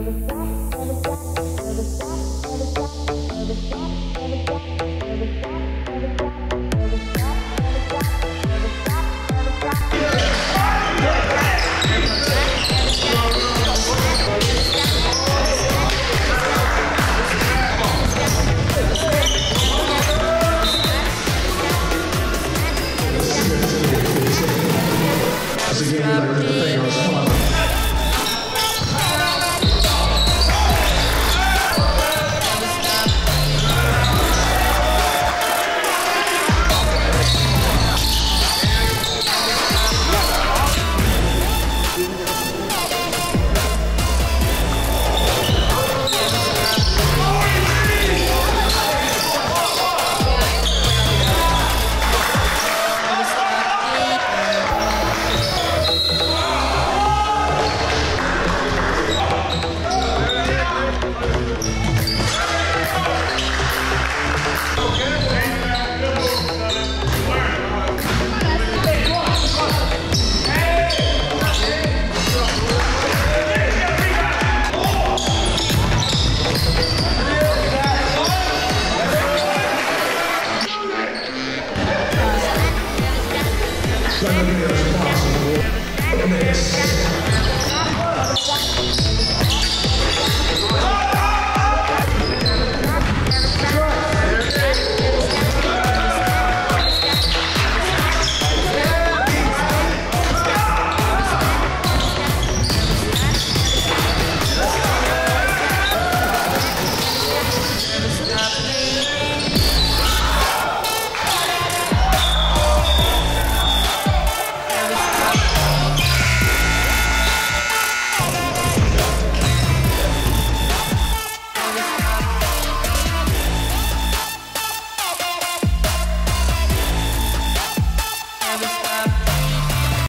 Every step, every step, every step, every step, every step, every step. Seven years possible. Mix.